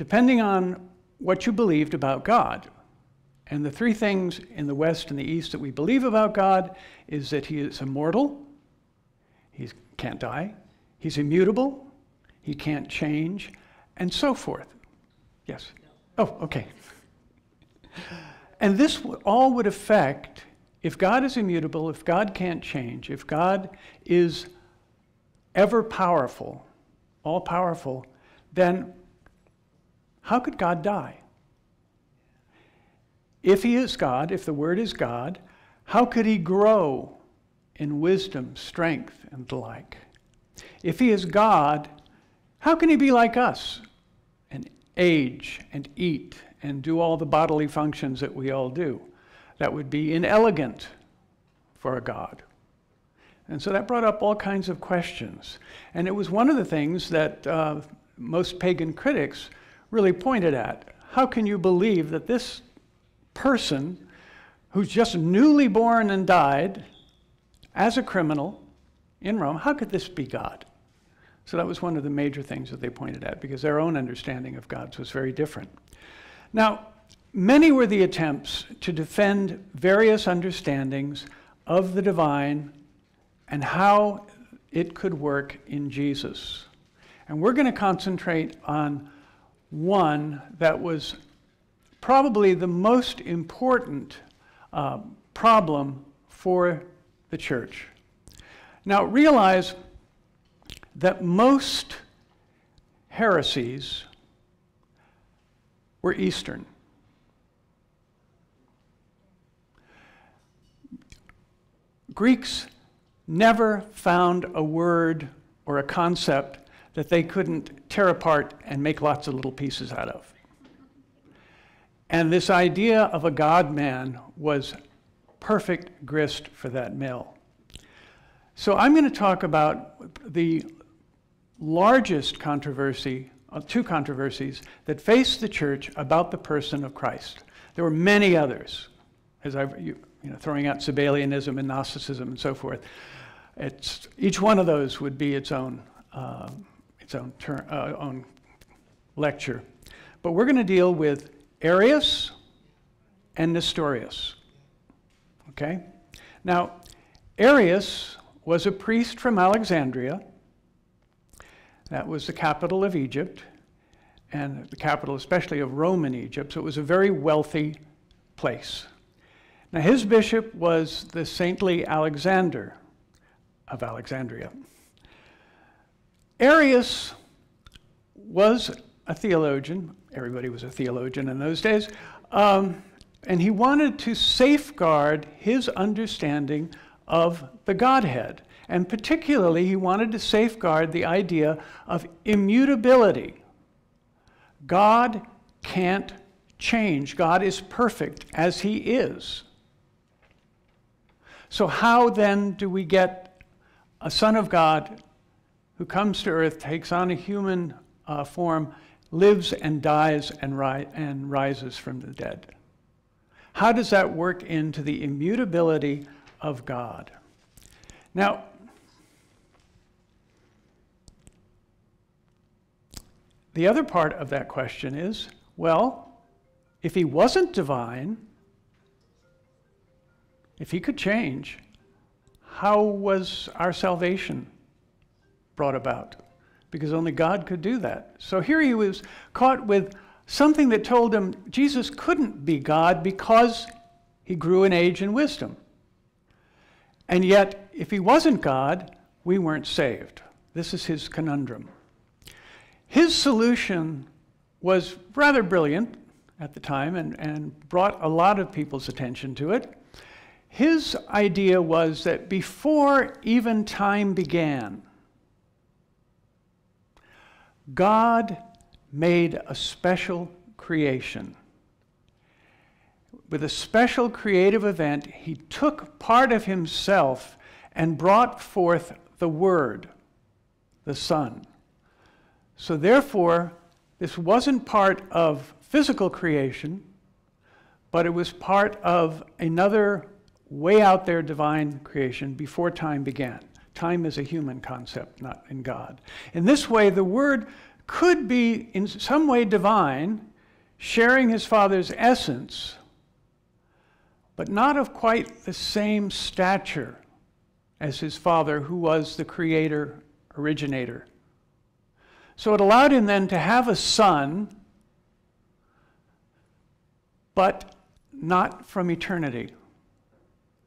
depending on what you believed about God. And the three things in the West and the East that we believe about God is that He is immortal, He can't die, He's immutable, He can't change, and so forth. Yes? Oh, okay. And this all would affect if God is immutable, if God can't change, if God is ever powerful, all powerful, then how could God die? If he is God, if the Word is God, how could he grow in wisdom, strength, and the like? If he is God, how can he be like us and age and eat and do all the bodily functions that we all do? That would be inelegant for a God. And so that brought up all kinds of questions. And it was one of the things that uh, most pagan critics really pointed at. How can you believe that this person who's just newly born and died as a criminal in Rome, how could this be God? So that was one of the major things that they pointed at because their own understanding of gods was very different. Now, many were the attempts to defend various understandings of the divine and how it could work in Jesus. And we're going to concentrate on one that was probably the most important uh, problem for the church. Now, realize that most heresies were Eastern. Greeks never found a word or a concept that they couldn't tear apart and make lots of little pieces out of. And this idea of a God man was perfect grist for that mill. So I'm going to talk about the largest controversy, uh, two controversies that faced the church about the person of Christ. There were many others, as I've, you, you know, throwing out Sabellianism and Gnosticism and so forth. It's, each one of those would be its own, uh, its own, uh, own lecture. But we're going to deal with Arius and Nestorius. Okay? Now, Arius was a priest from Alexandria. That was the capital of Egypt, and the capital, especially of Roman Egypt. So it was a very wealthy place. Now, his bishop was the saintly Alexander of Alexandria. Arius was a theologian, everybody was a theologian in those days. Um, and he wanted to safeguard his understanding of the Godhead. And particularly, he wanted to safeguard the idea of immutability. God can't change, God is perfect as he is. So, how then do we get a Son of God who comes to earth, takes on a human uh, form, lives and dies and, ri- and rises from the dead. How does that work into the immutability of God? Now, the other part of that question is well, if he wasn't divine, if he could change, how was our salvation brought about? because only God could do that. So here he was caught with something that told him Jesus couldn't be God because he grew in age and wisdom. And yet, if he wasn't God, we weren't saved. This is his conundrum. His solution was rather brilliant at the time and, and brought a lot of people's attention to it. His idea was that before even time began, God made a special creation. With a special creative event, he took part of himself and brought forth the Word, the Son. So, therefore, this wasn't part of physical creation, but it was part of another way out there divine creation before time began. Time is a human concept, not in God. In this way, the Word could be in some way divine, sharing his Father's essence, but not of quite the same stature as his Father, who was the creator, originator. So it allowed him then to have a son, but not from eternity.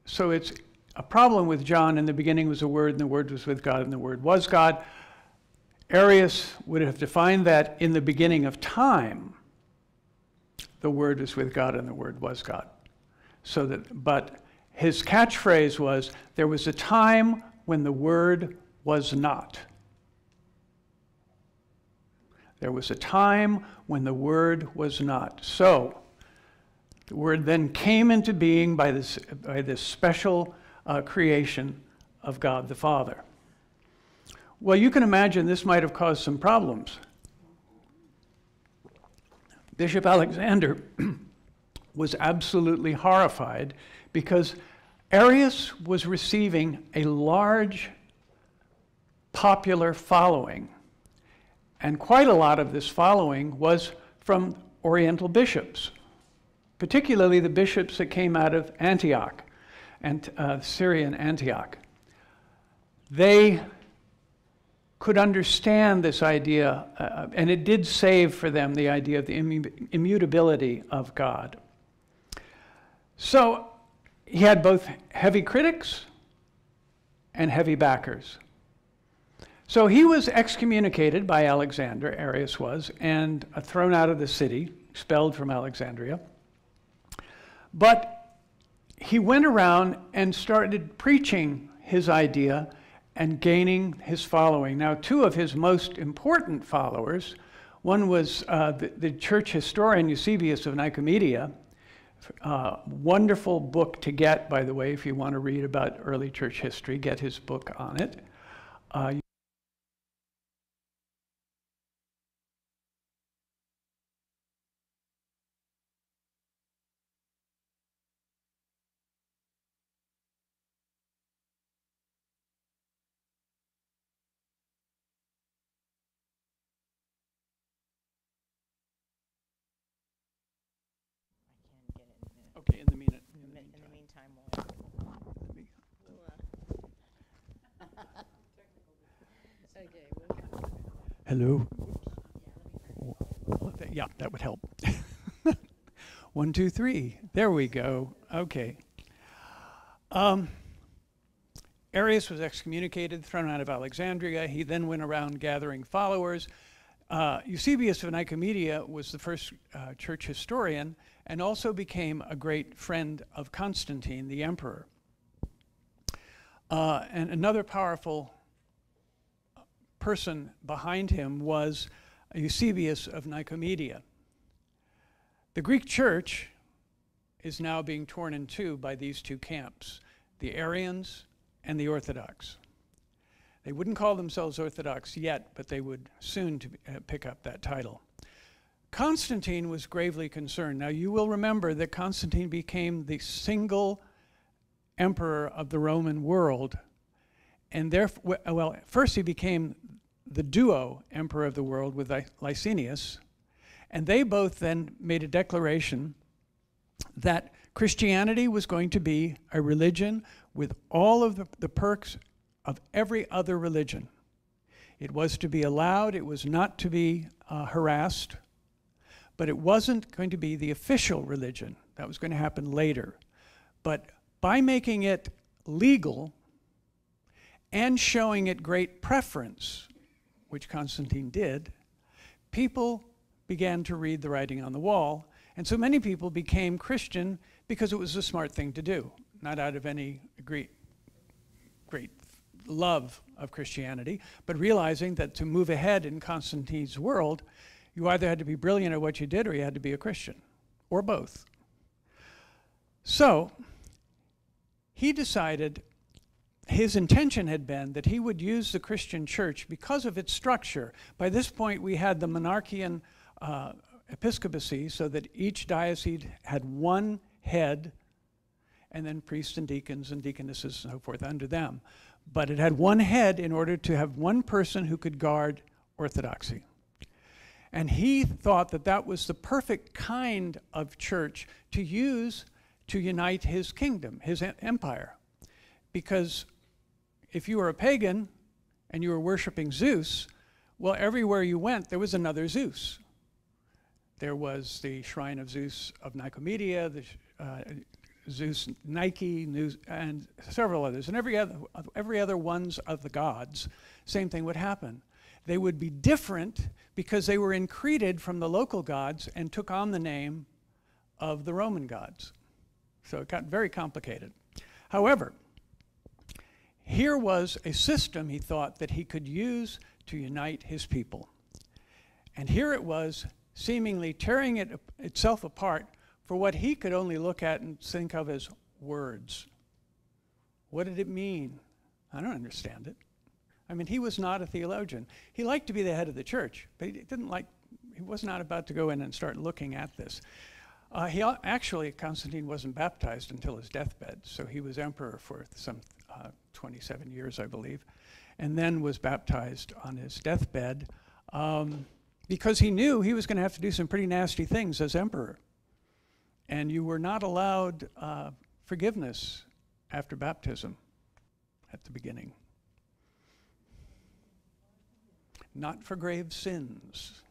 So it's a problem with John. In the beginning was the Word, and the Word was with God, and the Word was God. Arius would have defined that in the beginning of time, the Word was with God, and the Word was God. So that, but his catchphrase was, "There was a time when the Word was not." There was a time when the Word was not. So, the Word then came into being by this, by this special uh, creation of God the Father. Well, you can imagine this might have caused some problems. Bishop Alexander was absolutely horrified because Arius was receiving a large popular following and quite a lot of this following was from Oriental bishops, particularly the bishops that came out of Antioch and uh, Syrian Antioch. They could understand this idea, uh, and it did save for them the idea of the immutability of God. So he had both heavy critics and heavy backers. So he was excommunicated by Alexander, Arius was, and thrown out of the city, expelled from Alexandria. But he went around and started preaching his idea and gaining his following. Now, two of his most important followers, one was uh, the, the, church historian Eusebius of Nicomedia, uh, wonderful book to get, by the way, if you want to read about early church history, get his book on it. Uh, Hello? Yeah, that would help. One, two, three. There we go. Okay. Um, Arius was excommunicated, thrown out of Alexandria. He then went around gathering followers. Uh, Eusebius of Nicomedia was the first uh, church historian and also became a great friend of Constantine, the emperor. Uh, and another powerful person behind him was Eusebius of Nicomedia. The Greek church is now being torn in two by these two camps the Arians and the Orthodox. They wouldn't call themselves Orthodox yet, but they would soon to, uh, pick up that title. Constantine was gravely concerned. Now, you will remember that Constantine became the single emperor of the Roman world. And therefore, well, first he became the duo emperor of the world with Licinius, and they both then made a declaration that Christianity was going to be a religion with all of the, the perks of every other religion. It was to be allowed, it was not to be uh, harassed, but it wasn't going to be the official religion. That was going to happen later. But by making it legal and showing it great preference which Constantine did, people began to read the writing on the wall. And so many people became Christian because it was a smart thing to do, not out of any great, great love of Christianity, but realizing that to move ahead in Constantine's world, you either had to be brilliant at what you did or you had to be a Christian, or both. So he decided his intention had been that he would use the Christian church because of its structure. By this point, we had the monarchian uh, episcopacy, so that each diocese had one head, and then priests and deacons and deaconesses and so forth under them. But it had one head in order to have one person who could guard orthodoxy. And he thought that that was the perfect kind of church to use to unite his kingdom, his empire. Because if you were a pagan and you were worshiping Zeus, well, everywhere you went, there was another Zeus. There was the shrine of Zeus of Nicomedia, the uh, Zeus Nike, and several others. And every other, every other ones of the gods, same thing would happen. They would be different because they were increted from the local gods and took on the name of the Roman gods. So it got very complicated. However, here was a system he thought that he could use to unite his people. And here it was, seemingly tearing it, itself apart for what he could only look at and think of as words. What did it mean? I don't understand it. I mean, he was not a theologian. He liked to be the head of the church, but he didn't like, he was not about to go in and start looking at this. Uh, he actually, Constantine wasn't baptized until his deathbed, so he was emperor for some uh, 27 years, I believe, and then was baptized on his deathbed um, because he knew he was going to have to do some pretty nasty things as emperor. And you were not allowed uh, forgiveness after baptism at the beginning. Not for grave sins.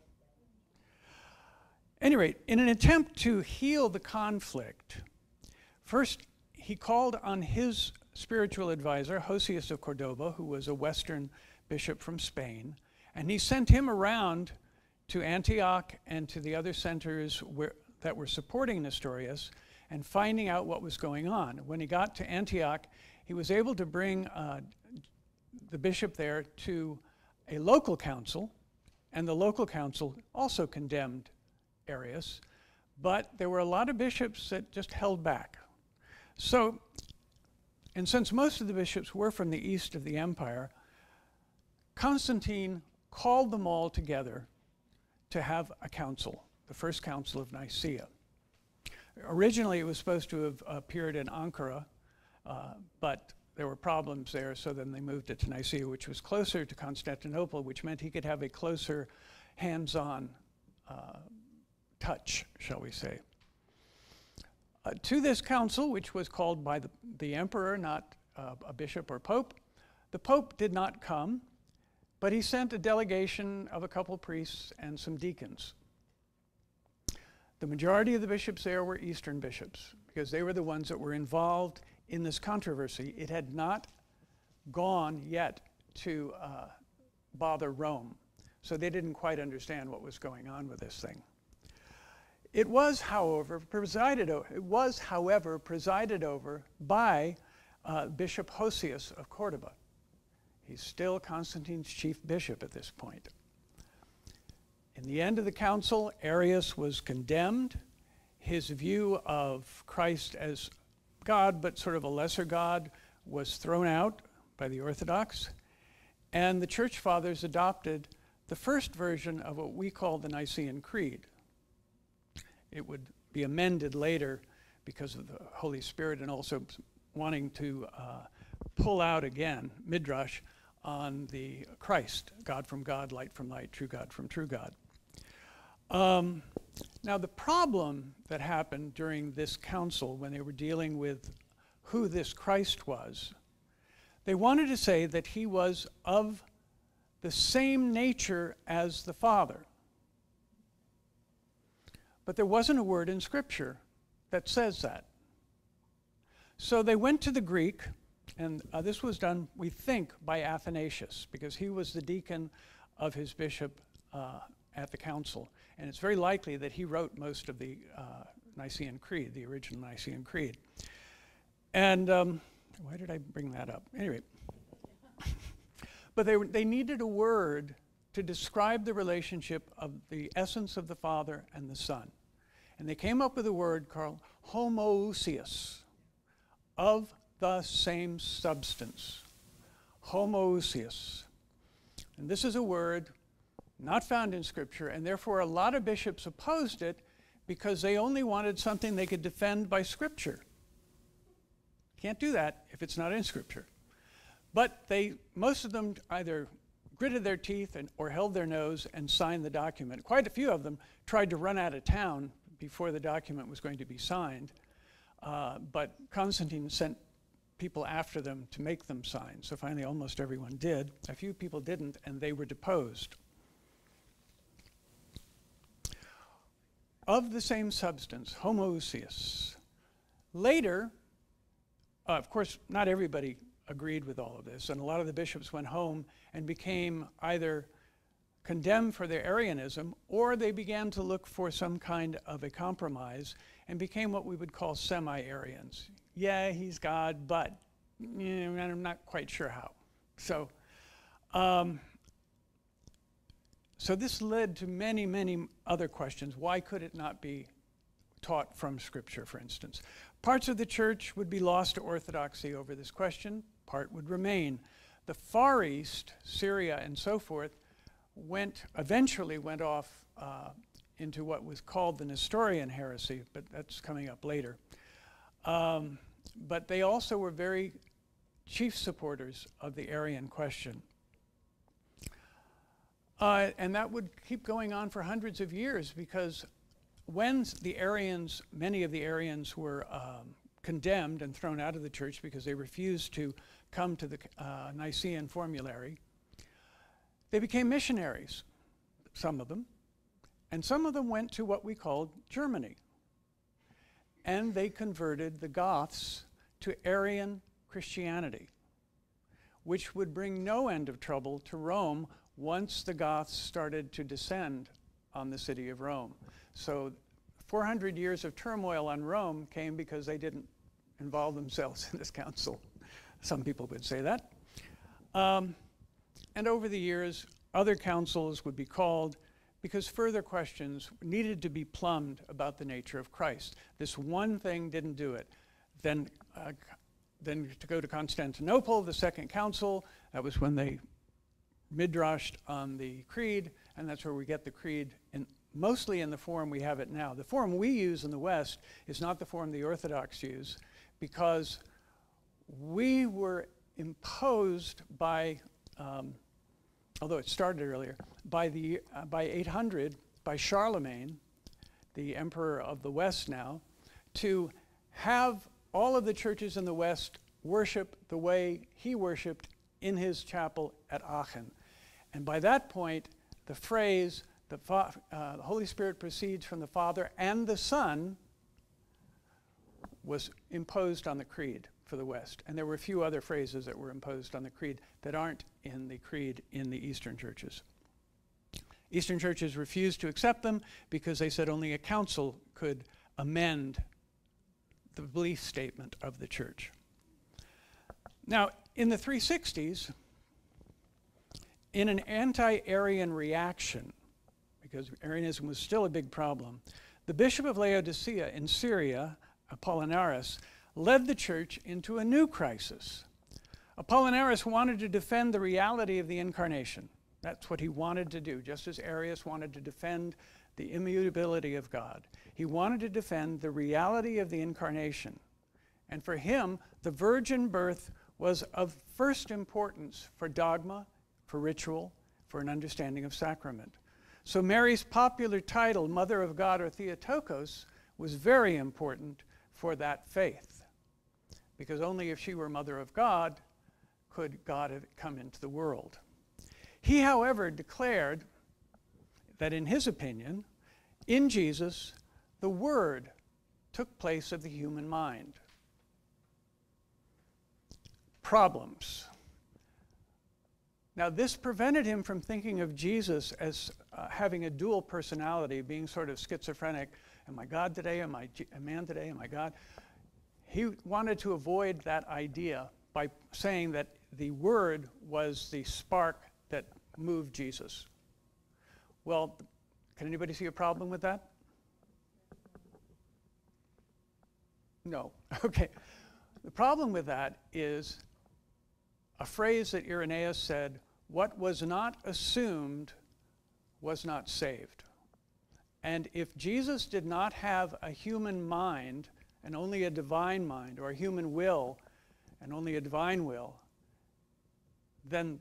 Any rate, in an attempt to heal the conflict, first he called on his spiritual advisor, Hosius of Cordoba, who was a Western bishop from Spain, and he sent him around to Antioch and to the other centers where, that were supporting Nestorius and finding out what was going on. When he got to Antioch, he was able to bring uh, the bishop there to a local council, and the local council also condemned Arius, but there were a lot of bishops that just held back. So, and since most of the bishops were from the east of the empire, Constantine called them all together to have a council the First Council of Nicaea. Originally, it was supposed to have appeared in Ankara, uh, but there were problems there, so then they moved it to Nicaea, which was closer to Constantinople, which meant he could have a closer hands on uh, touch, shall we say. Uh, to this council, which was called by the, the emperor, not uh, a bishop or pope, the pope did not come, but he sent a delegation of a couple priests and some deacons. The majority of the bishops there were Eastern bishops because they were the ones that were involved in this controversy. It had not gone yet to uh, bother Rome, so they didn't quite understand what was going on with this thing. It was, however, presided over, it was, however, presided over by uh, Bishop Hosius of Cordoba. He's still Constantine's chief bishop at this point. In the end of the council, Arius was condemned. His view of Christ as God, but sort of a lesser God, was thrown out by the Orthodox. And the church fathers adopted the first version of what we call the Nicene Creed. It would be amended later because of the Holy Spirit and also wanting to uh, pull out again, Midrash, on the Christ, God from God, light from light, true God from true God. Um, now, the problem that happened during this council when they were dealing with who this Christ was, they wanted to say that he was of the same nature as the Father. But there wasn't a word in Scripture that says that. So they went to the Greek, and uh, this was done, we think, by Athanasius, because he was the deacon of his bishop uh, at the council. And it's very likely that he wrote most of the uh, Nicene Creed, the original Nicene Creed. And um, why did I bring that up? Anyway, but they, they needed a word to describe the relationship of the essence of the Father and the Son. And they came up with a word called homoousios, of the same substance. Homoousios. And this is a word not found in Scripture, and therefore a lot of bishops opposed it because they only wanted something they could defend by Scripture. Can't do that if it's not in Scripture. But they, most of them either gritted their teeth and, or held their nose and signed the document. Quite a few of them tried to run out of town before the document was going to be signed, uh, but Constantine sent people after them to make them sign. So finally, almost everyone did. A few people didn't, and they were deposed. Of the same substance, homoousios. Later, uh, of course, not everybody agreed with all of this, and a lot of the bishops went home and became either condemned for their Arianism or they began to look for some kind of a compromise and became what we would call semi Arians. Yeah, he's God, but I'm not quite sure how. So, um, so this led to many, many other questions. Why could it not be taught from Scripture, for instance? Parts of the church would be lost to orthodoxy over this question, part would remain. The Far East, Syria and so forth, went eventually went off uh, into what was called the Nestorian heresy, but that's coming up later. Um, but they also were very chief supporters of the Arian question. Uh, and that would keep going on for hundreds of years because when the Arians, many of the Arians were um, condemned and thrown out of the church because they refused to come to the uh, Nicene formulary, they became missionaries, some of them, and some of them went to what we called Germany. And they converted the Goths to Arian Christianity, which would bring no end of trouble to Rome once the Goths started to descend on the city of Rome. So 400 years of turmoil on Rome came because they didn't involve themselves in this council. Some people would say that. Um, and over the years, other councils would be called because further questions needed to be plumbed about the nature of Christ. This one thing didn't do it. Then, uh, then to go to Constantinople, the Second Council, that was when they midrashed on the creed, and that's where we get the creed in, mostly in the form we have it now. The form we use in the West is not the form the Orthodox use because we were imposed by um, although it started earlier, by, the, uh, by 800, by Charlemagne, the emperor of the West now, to have all of the churches in the West worship the way he worshiped in his chapel at Aachen. And by that point, the phrase, the, uh, the Holy Spirit proceeds from the Father and the Son, was imposed on the creed for the West. And there were a few other phrases that were imposed on the creed that aren't in the creed in the Eastern churches. Eastern churches refused to accept them because they said only a council could amend the belief statement of the church. Now, in the 360s, in an anti Arian reaction, because Arianism was still a big problem, the Bishop of Laodicea in Syria, Apollinaris, led the church into a new crisis. Apollinaris wanted to defend the reality of the incarnation. That's what he wanted to do, just as Arius wanted to defend the immutability of God. He wanted to defend the reality of the incarnation. And for him, the virgin birth was of first importance for dogma, for ritual, for an understanding of sacrament. So Mary's popular title, Mother of God or Theotokos, was very important for that faith because only if she were Mother of God could God have come into the world. He, however, declared that in his opinion, in Jesus, the Word took place of the human mind. Problems. Now, this prevented him from thinking of Jesus as uh, having a dual personality, being sort of schizophrenic. Am I God today? Am I a man today? Am I God? he wanted to avoid that idea by saying that the word was the spark that moved Jesus. Well, can anybody see a problem with that? No. Okay. The problem with that is a phrase that Irenaeus said what was not assumed was not saved. And if Jesus did not have a human mind, and only a divine mind or a human will and only a divine will, then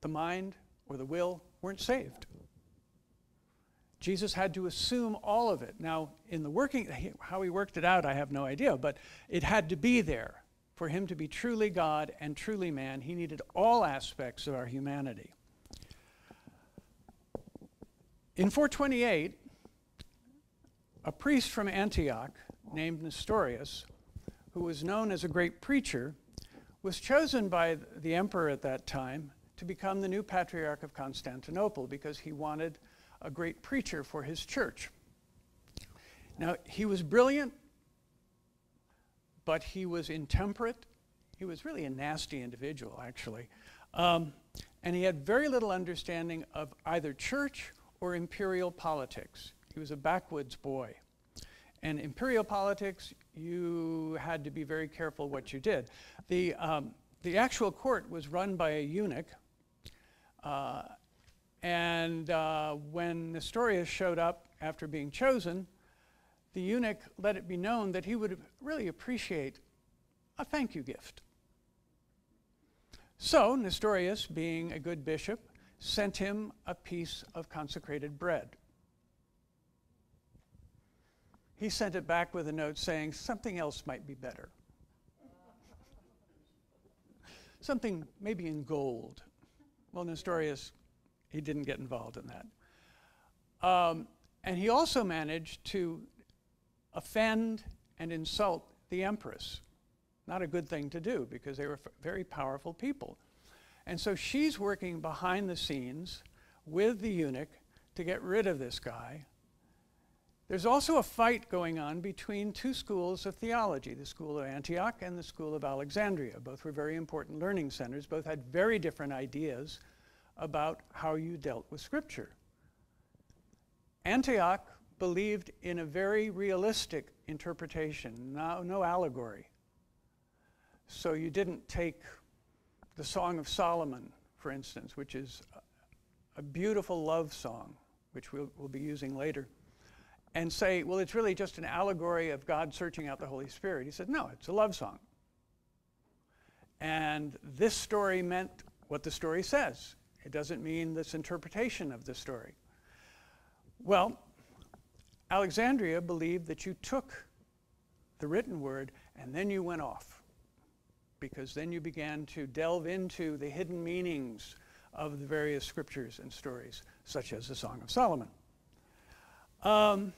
the mind or the will weren't saved. Jesus had to assume all of it. Now, in the working, how he worked it out, I have no idea, but it had to be there. For him to be truly God and truly man, he needed all aspects of our humanity. In 428, a priest from Antioch named Nestorius, who was known as a great preacher, was chosen by the emperor at that time to become the new patriarch of Constantinople because he wanted a great preacher for his church. Now, he was brilliant, but he was intemperate. He was really a nasty individual, actually. Um, and he had very little understanding of either church or imperial politics. He was a backwoods boy. And imperial politics, you had to be very careful what you did. The, um, the actual court was run by a eunuch. Uh, and uh, when Nestorius showed up after being chosen, the eunuch let it be known that he would really appreciate a thank you gift. So Nestorius, being a good bishop, sent him a piece of consecrated bread. He sent it back with a note saying something else might be better. something maybe in gold. Well, Nestorius, he didn't get involved in that. Um, and he also managed to offend and insult the empress. Not a good thing to do because they were very powerful people. And so she's working behind the scenes with the eunuch to get rid of this guy. There's also a fight going on between two schools of theology, the School of Antioch and the School of Alexandria. Both were very important learning centers, both had very different ideas about how you dealt with Scripture. Antioch believed in a very realistic interpretation, no, no allegory. So you didn't take the Song of Solomon, for instance, which is a beautiful love song, which we'll, we'll be using later, and say, well, it's really just an allegory of God searching out the Holy Spirit. He said, no, it's a love song. And this story meant what the story says. It doesn't mean this interpretation of the story. Well, Alexandria believed that you took the written word and then you went off because then you began to delve into the hidden meanings of the various scriptures and stories, such as the Song of Solomon. Um,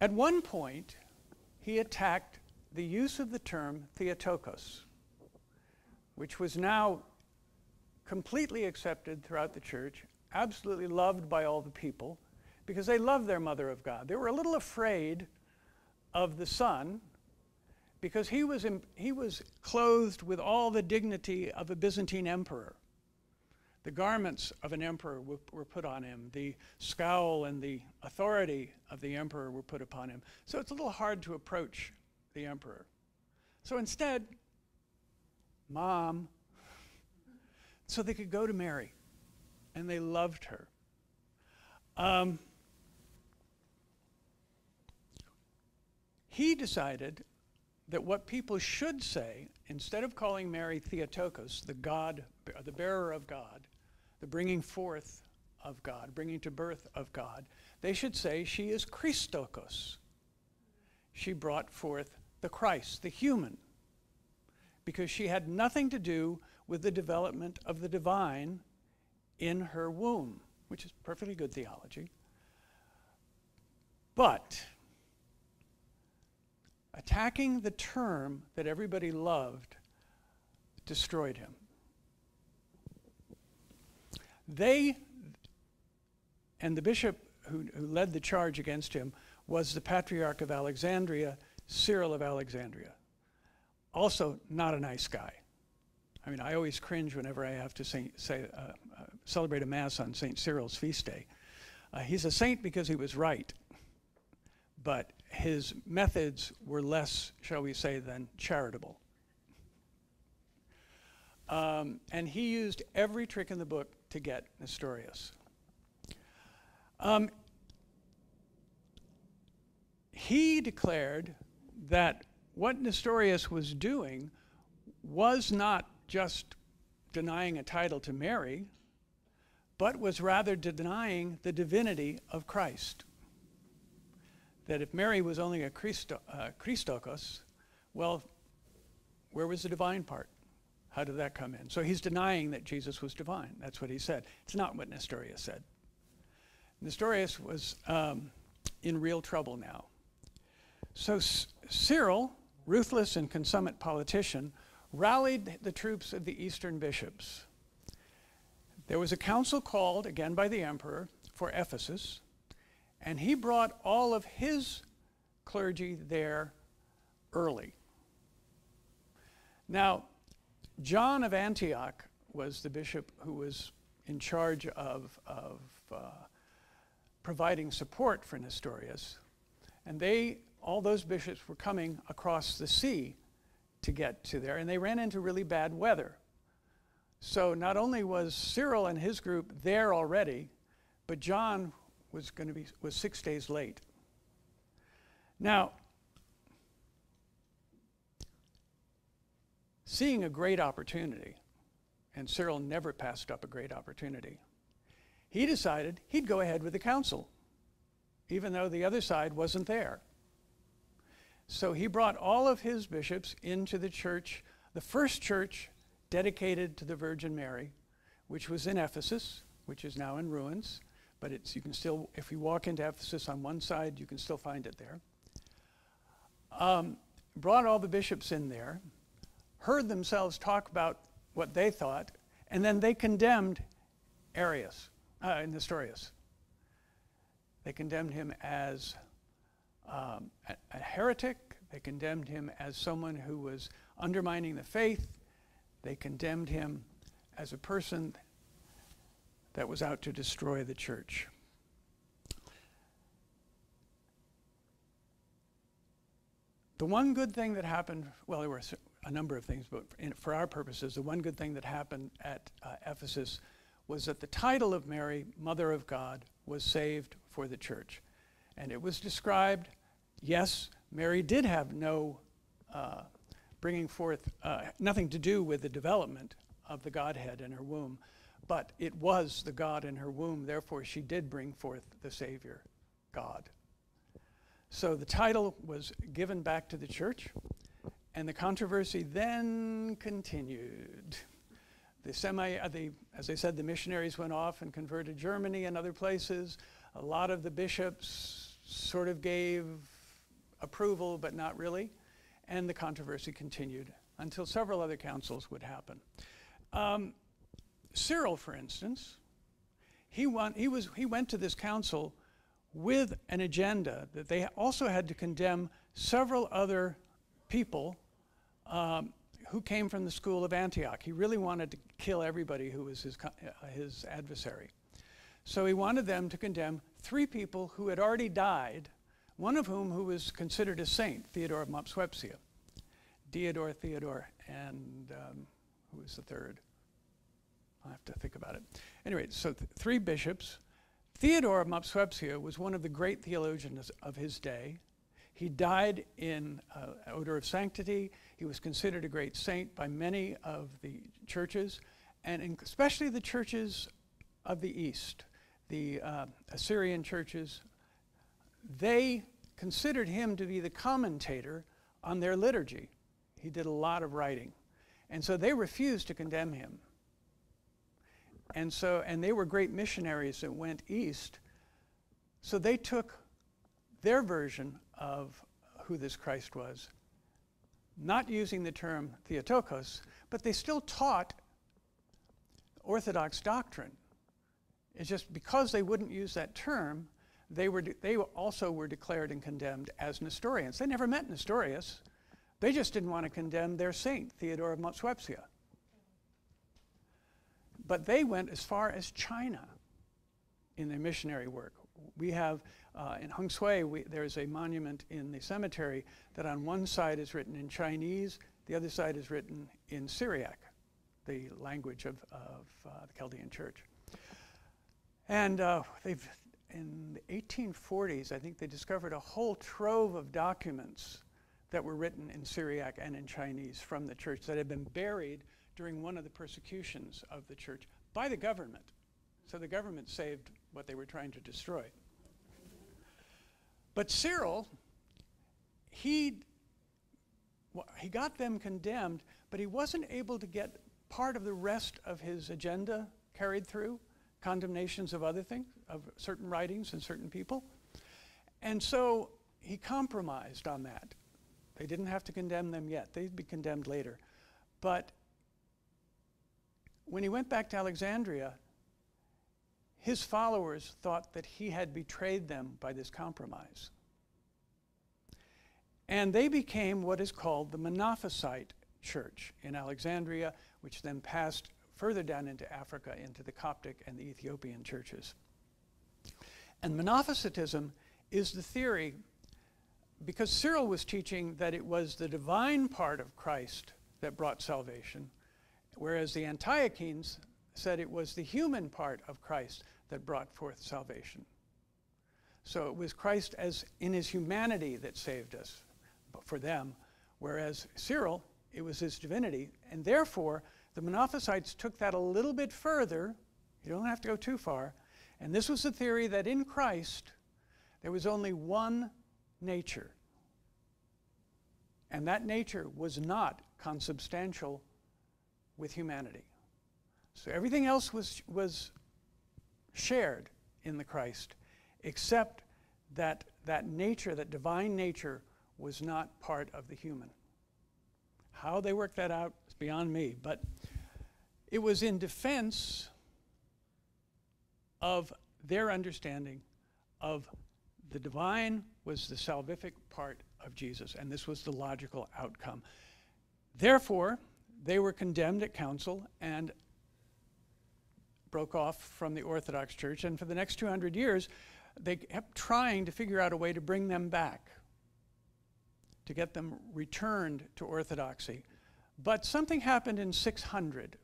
at one point, he attacked the use of the term Theotokos, which was now completely accepted throughout the church, absolutely loved by all the people, because they loved their mother of God. They were a little afraid of the son because he was, he was clothed with all the dignity of a Byzantine emperor. The garments of an emperor were, were, put on him. The scowl and the authority of the emperor were put upon him. So it's a little hard to approach the emperor. So instead, mom, so they could go to Mary, and they loved her. Um, he decided that what people should say, instead of calling Mary Theotokos, the God, the bearer of God, the bringing forth of God, bringing to birth of God, they should say she is Christokos. She brought forth the Christ, the human, because she had nothing to do with the development of the divine in her womb, which is perfectly good theology. But attacking the term that everybody loved destroyed him. They, and the bishop who, who led the charge against him was the Patriarch of Alexandria, Cyril of Alexandria. Also, not a nice guy. I mean, I always cringe whenever I have to say, say uh, uh, celebrate a Mass on St. Cyril's feast day. Uh, he's a saint because he was right, but his methods were less, shall we say, than charitable. Um, and he used every trick in the book to get Nestorius. Um, he declared that what Nestorius was doing was not just denying a title to Mary, but was rather denying the divinity of Christ. That if Mary was only a Christo, uh, Christokos, well, where was the divine part? How did that come in? So he's denying that Jesus was divine. That's what he said. It's not what Nestorius said. Nestorius was um, in real trouble now. So Cyril, ruthless and consummate politician, rallied the troops of the eastern bishops. There was a council called, again by the emperor, for Ephesus, and he brought all of his clergy there early. Now, John of Antioch was the bishop who was in charge of, of uh, providing support for Nestorius. And they, all those bishops were coming across the sea to get to there, and they ran into really bad weather. So not only was Cyril and his group there already, but John was going to be was six days late. Now, seeing a great opportunity, and Cyril never passed up a great opportunity, he decided he'd go ahead with the council, even though the other side wasn't there. So he brought all of his bishops into the church, the first church dedicated to the Virgin Mary, which was in Ephesus, which is now in ruins, but it's, you can still, if you walk into Ephesus on one side, you can still find it there. Um, brought all the bishops in there, heard themselves talk about what they thought, and then they condemned Arius, uh, Nestorius. They condemned him as um, a, a heretic. They condemned him as someone who was undermining the faith. They condemned him as a person that was out to destroy the church. The one good thing that happened, well, there were a number of things, but in, for our purposes, the one good thing that happened at uh, Ephesus was that the title of Mary, Mother of God, was saved for the church. And it was described, yes, Mary did have no uh, bringing forth, uh, nothing to do with the development of the Godhead in her womb, but it was the God in her womb, therefore she did bring forth the Savior, God. So the title was given back to the church. And the controversy then continued. The semi, uh, the, as I said, the missionaries went off and converted Germany and other places. A lot of the bishops sort of gave approval, but not really. And the controversy continued until several other councils would happen. Um, Cyril, for instance, he, he, was, he went to this council with an agenda that they also had to condemn several other people um, who came from the school of Antioch. He really wanted to kill everybody who was his, uh, his adversary. So he wanted them to condemn three people who had already died, one of whom who was considered a saint, Theodore of Mopsuestia, Diodor, Theodore, and um, who was the third? I'll have to think about it. Anyway, so th- three bishops. Theodore of Mopsuestia was one of the great theologians of his day. He died in uh, odor of sanctity. He was considered a great saint by many of the churches, and especially the churches of the East, the uh, Assyrian churches. They considered him to be the commentator on their liturgy. He did a lot of writing. And so they refused to condemn him. And so, and they were great missionaries that went east. So they took their version of who this Christ was, not using the term Theotokos, but they still taught Orthodox doctrine. It's just because they wouldn't use that term, they, were they also were declared and condemned as Nestorians. They never met Nestorius. They just didn't want to condemn their saint, Theodore of Mopsuestia. But they went as far as China in their missionary work. We have uh, in Heng Sui, there's a monument in the cemetery that on one side is written in Chinese, the other side is written in Syriac, the language of, of uh, the Chaldean church. And uh, they've, in the 1840s, I think they discovered a whole trove of documents that were written in Syriac and in Chinese from the church that had been buried during one of the persecutions of the church by the government. So the government saved what they were trying to destroy. But Cyril, he, he got them condemned, but he wasn't able to get part of the rest of his agenda carried through condemnations of other things, of certain writings and certain people. And so he compromised on that. They didn't have to condemn them yet, they'd be condemned later. But when he went back to Alexandria, his followers thought that he had betrayed them by this compromise. And they became what is called the Monophysite church in Alexandria, which then passed further down into Africa into the Coptic and the Ethiopian churches. And Monophysitism is the theory, because Cyril was teaching that it was the divine part of Christ that brought salvation, whereas the Antiochenes said it was the human part of Christ that brought forth salvation. So it was Christ as in his humanity that saved us for them, whereas Cyril, it was his divinity, and therefore the Monophysites took that a little bit further. You don't have to go too far. And this was the theory that in Christ there was only one nature. And that nature was not consubstantial with humanity. So everything else was, was shared in the Christ, except that that nature, that divine nature, was not part of the human. How they worked that out is beyond me, but it was in defense of their understanding of the divine was the salvific part of Jesus, and this was the logical outcome. Therefore, they were condemned at council and broke off from the Orthodox Church, and for the next 200 years, they kept trying to figure out a way to bring them back, to get them returned to Orthodoxy. But something happened in 600.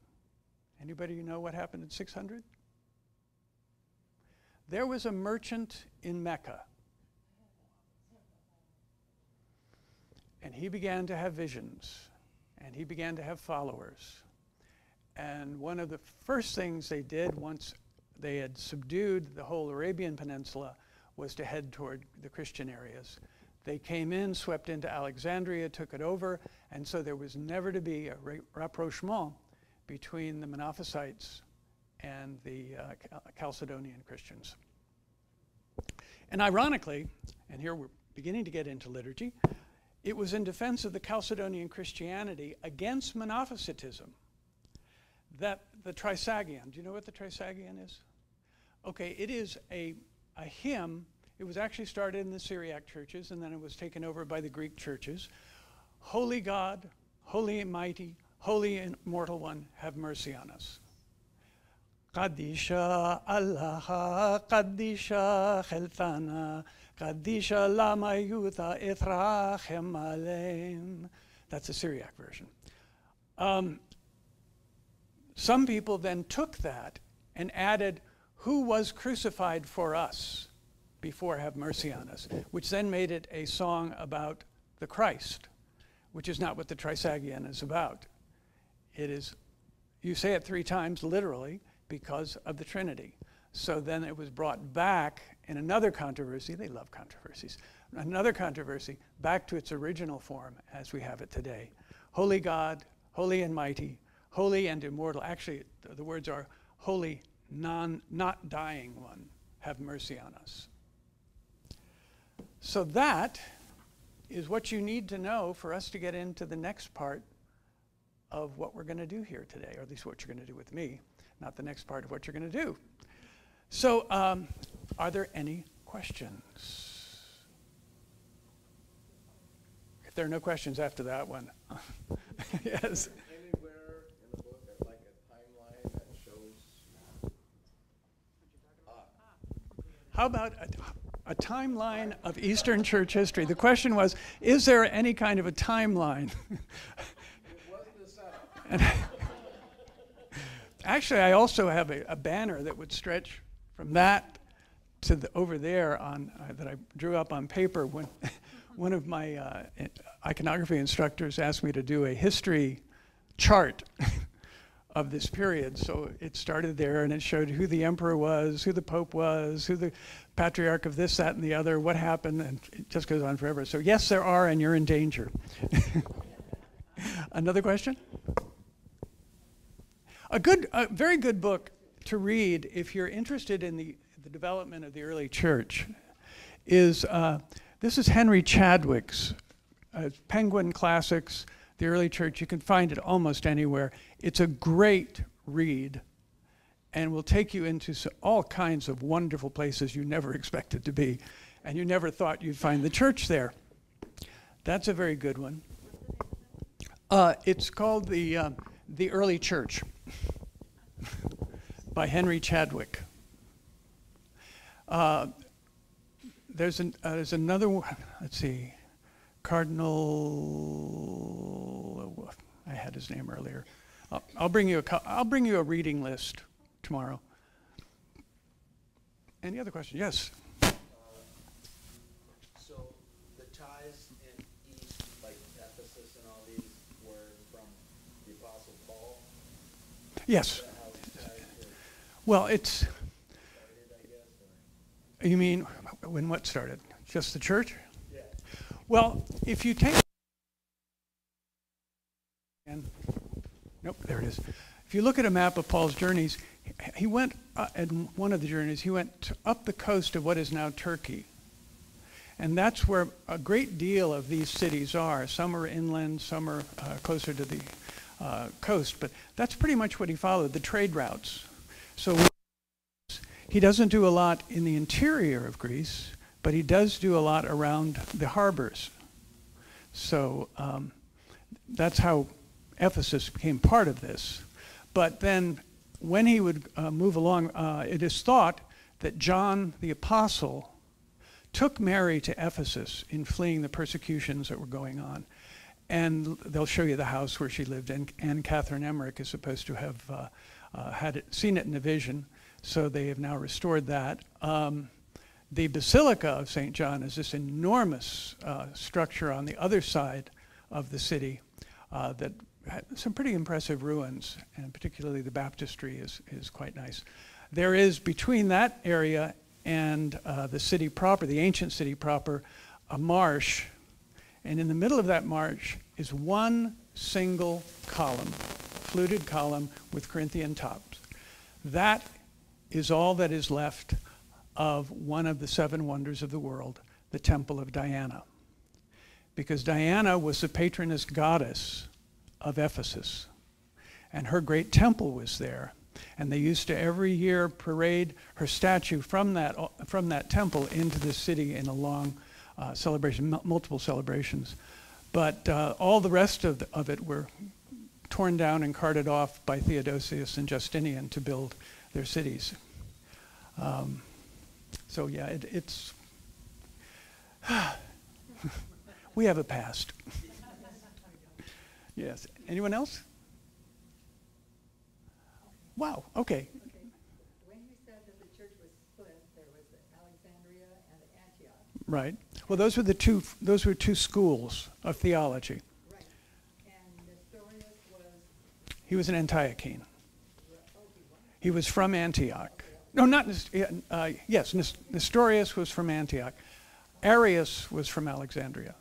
Anybody know what happened in 600? There was a merchant in Mecca. And he began to have visions, and he began to have followers. And one of the first things they did once they had subdued the whole Arabian Peninsula was to head toward the Christian areas. They came in, swept into Alexandria, took it over, and so there was never to be a rapprochement between the Monophysites and the uh, Chalcedonian Christians. And ironically, and here we're beginning to get into liturgy, it was in defense of the Chalcedonian Christianity against Monophysitism that the Trisagion, do you know what the Trisagion is? Okay, it is a, a hymn. It was actually started in the Syriac churches and then it was taken over by the Greek churches. Holy God, holy and mighty, holy and immortal one, have mercy on us. Qadisha Allah, Qadisha Kheltana, Kadisha lama yutha ithrachem aleim. That's the Syriac version. Um, some people then took that and added, Who was crucified for us before have mercy on us, which then made it a song about the Christ, which is not what the Trisagion is about. It is, you say it three times literally because of the Trinity. So then it was brought back in another controversy. They love controversies. Another controversy back to its original form as we have it today. Holy God, holy and mighty, holy and immortal. Actually, the words are holy, non, not dying one, have mercy on us. So that is what you need to know for us to get into the next part of what we're going to do here today, or at least what you're going to do with me, not the next part of what you're going to do. So, um, are there any questions? If there are no questions after that one, yes. Anywhere in the book like a timeline that shows. How about a, a timeline of Eastern Church history? The question was, is there any kind of a timeline? Actually, I also have a, a banner that would stretch from that to the, over there on, uh, that I drew up on paper when one of my uh, iconography instructors asked me to do a history chart of this period. So it started there and it showed who the emperor was, who the pope was, who the patriarch of this, that, and the other, what happened, and it just goes on forever. So, yes, there are, and you're in danger. Another question? A good, a very good book to read if you're interested in the, the development of the early church is uh, this is Henry Chadwick's uh, Penguin Classics, the early church. You can find it almost anywhere. It's a great read and will take you into all kinds of wonderful places you never expected to be, and you never thought you'd find the church there. That's a very good one. Uh, it's called the, uh, the Early Church by Henry Chadwick. Uh, there's, an, uh, there's another one, let's see, Cardinal, I had his name earlier. I'll, I'll bring you a, I'll bring you a reading list tomorrow. Any other questions? Yes. Uh, So the ties in East, like Ephesus and all these, were from the Apostle Paul? Yes. Is that how the ties were Well, it's, started, I guess, you mean, when what started? Just the church? Well, if you take, and, nope, there it is. If you look at a map of Paul's journeys, he went, uh, in one of the journeys, he went up the coast of what is now Turkey. And that's where a great deal of these cities are. Some are inland, some are uh, closer to the uh, coast, but that's pretty much what he followed, the trade routes. So he doesn't do a lot in the interior of Greece, but he does do a lot around the harbors. So um, that's how Ephesus became part of this. But then when he would uh, move along, uh, it is thought that John the Apostle took Mary to Ephesus in fleeing the persecutions that were going on. And they'll show you the house where she lived. And, and Catherine Emmerich is supposed to have uh, uh, had it, seen it in a vision. So they have now restored that. Um, the Basilica of St. John is this enormous uh, structure on the other side of the city uh, that had some pretty impressive ruins, and particularly the baptistry is, is quite nice. There is between that area and uh, the city proper, the ancient city proper, a marsh, and in the middle of that marsh is one single column, fluted column with Corinthian tops. That is all that is left of one of the seven wonders of the world, the Temple of Diana. Because Diana was the patroness goddess of Ephesus, and her great temple was there. And they used to every year parade her statue from that, from that temple into the city in a long uh, celebration, multiple celebrations. But uh, all the rest of, the, of it were torn down and carted off by Theodosius and Justinian to build their cities. Um, so yeah, it, it's we have a past. yes. Anyone else? Wow. Okay. Right. Well, those were the two. Those were two schools of theology. Right. And was, He was an Antiochene. He was from Antioch. No, not uh, yes. Nestorius was from Antioch. Arius was from Alexandria.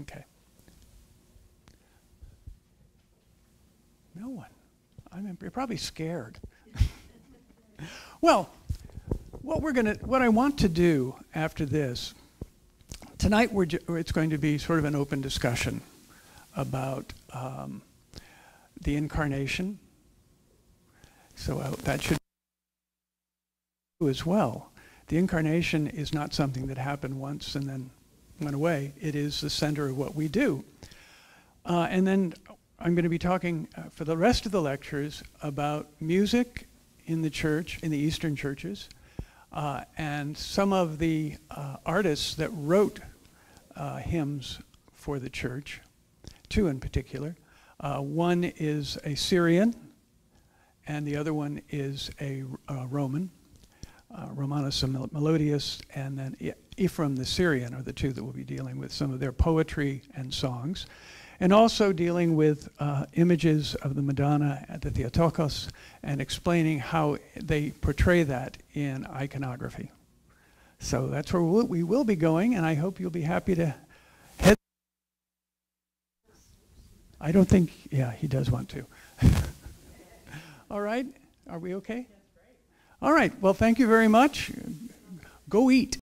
Okay. No one. I mean, you're probably scared. well, what we're gonna, what I want to do after this, tonight we're, it's going to be sort of an open discussion about um, the incarnation. So uh, that should as well. The incarnation is not something that happened once and then went away. It is the center of what we do. Uh, and then I'm going to be talking uh, for the rest of the lectures about music in the church, in the Eastern churches, uh, and some of the uh, artists that wrote uh, hymns for the church, two in particular. Uh, one is a Syrian, and the other one is a Roman, uh, Romanus and Melodius, and then Ephraim the Syrian are the two that we'll be dealing with some of their poetry and songs. and also dealing with uh, images of the Madonna at the Theotokos and explaining how they portray that in iconography. So that's where we'll, we will be going, and I hope you'll be happy to head. I don't think, yeah, he does want to. All right, are we okay? All right, well, thank you very much. Go eat.